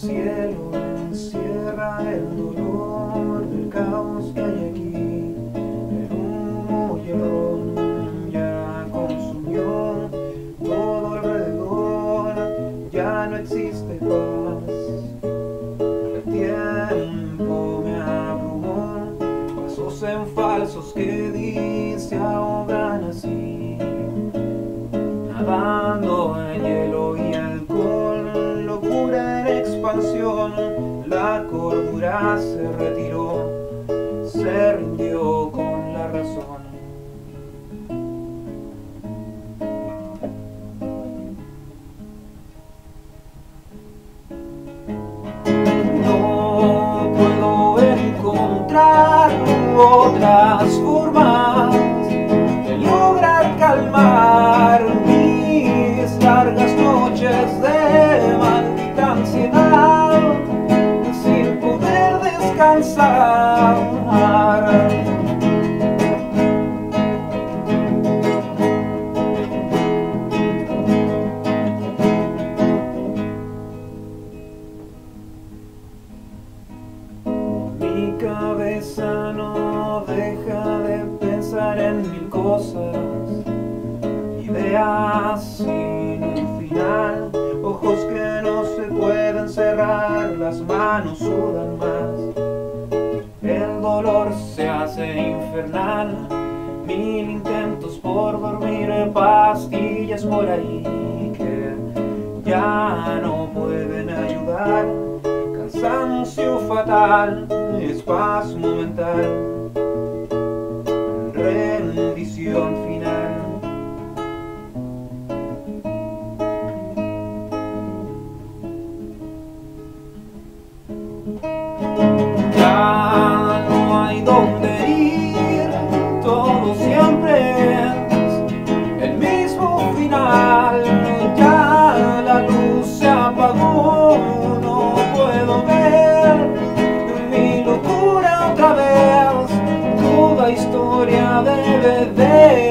cielo encierra el dolor del caos que hay aquí. El humo y el ron ya consumió todo alrededor, ya no existe paz. El tiempo me abrumó, pasos en falsos que dice ahogan así. Nadando cordura se retiró, se rindió Mi cabeza no deja de pensar en mil cosas, ideas sin un final, ojos que no se pueden cerrar, las manos sudan más, infernal, mil intentos por dormir, pastillas por ahí que ya no pueden ayudar. Cansancio fatal, espasmo mental, rendición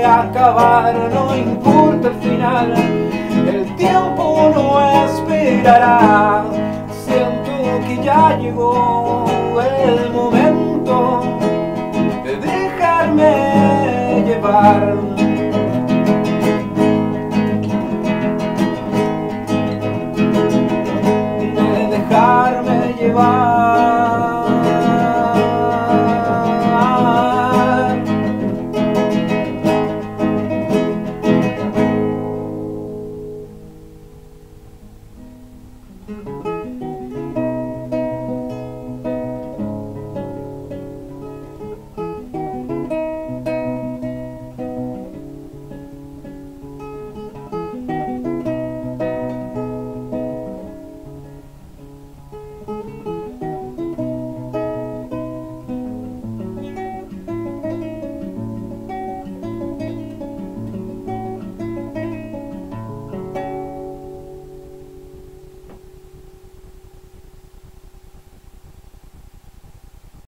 acabar, no importa el final. El tiempo no esperará. Siento que ya llegó el momento de dejarme llevar